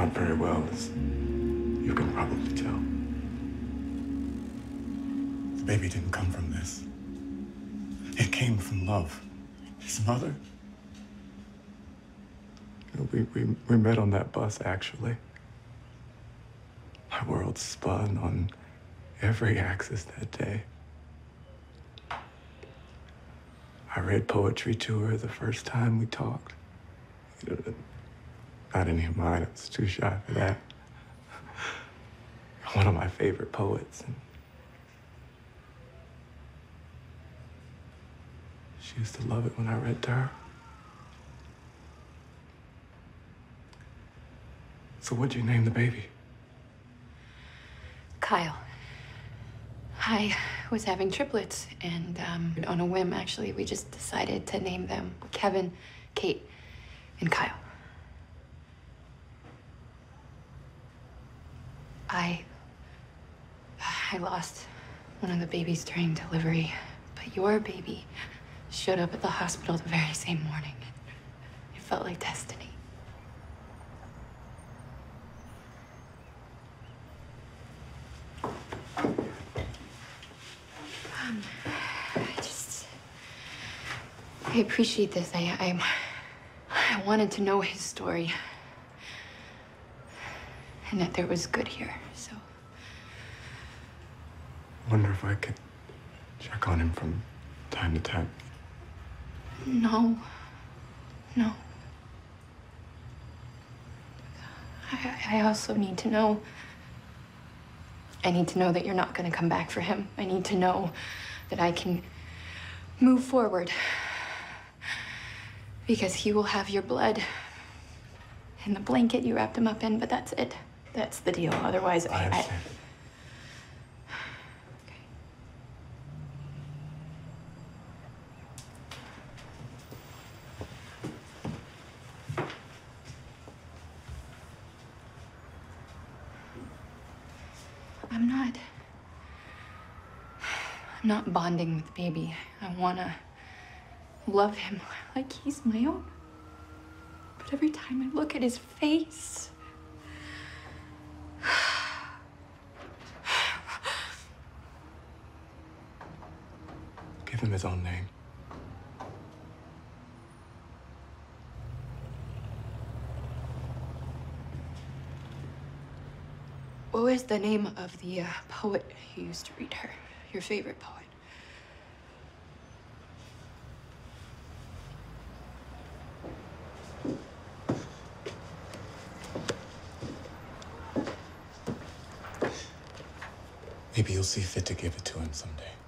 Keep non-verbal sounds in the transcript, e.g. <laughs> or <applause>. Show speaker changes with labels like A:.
A: not very well, as you can probably tell. The baby didn't come from this. It came from love. His mother. We, we, we met on that bus, actually. My world spun on every axis that day. I read poetry to her the first time we talked. Not any of mine. I was too shy for that. <laughs> One of my favorite poets. And she used to love it when I read to her. So what'd you name the baby?
B: Kyle. I was having triplets, and um, on a whim, actually, we just decided to name them Kevin, Kate, and Kyle. I. I lost one of the babies during delivery, but your baby showed up at the hospital the very same morning. It felt like destiny. Um, I just. I appreciate this. I, I, I wanted to know his story. And that there was good here, so.
A: Wonder if I could check on him from time to time.
B: No. No. I, I also need to know. I need to know that you're not going to come back for him. I need to know that I can move forward. Because he will have your blood and the blanket you wrapped him up in, but that's it. That's the deal. Otherwise,
A: I understand.
B: I'm not. I'm not bonding with baby. I wanna love him like he's my own. But every time I look at his face,
A: Give him his own name.
B: what was the name of the uh, poet you used to read her? Your favorite poet?
A: Maybe you'll see fit to give it to him someday.